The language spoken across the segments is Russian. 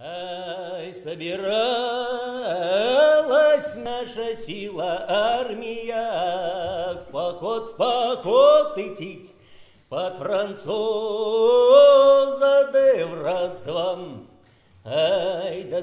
Ай, собиралась наша сила армия в поход, в поход идти под француза да в раз-два. Ай, да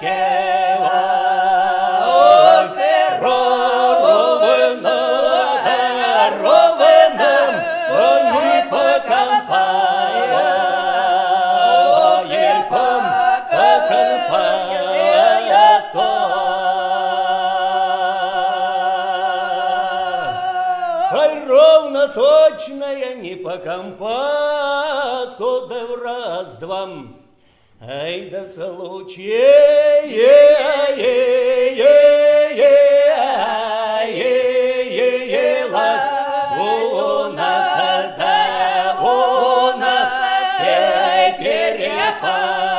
порастает. точная не по компасу, да в раз-два. Ай да нас перепад.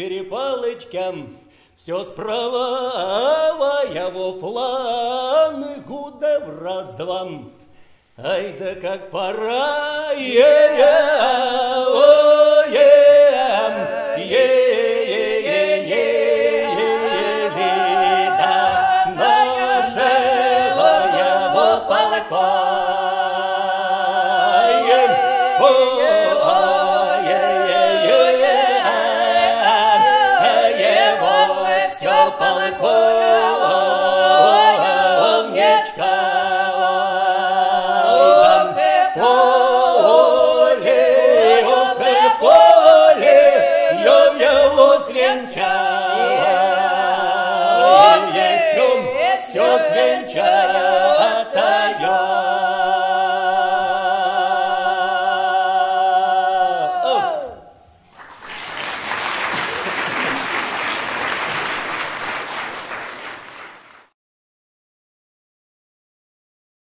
Перепалочкам, все справа его флангу, да в раз-два. Ай да как пора, нашего его полка. все свенчая.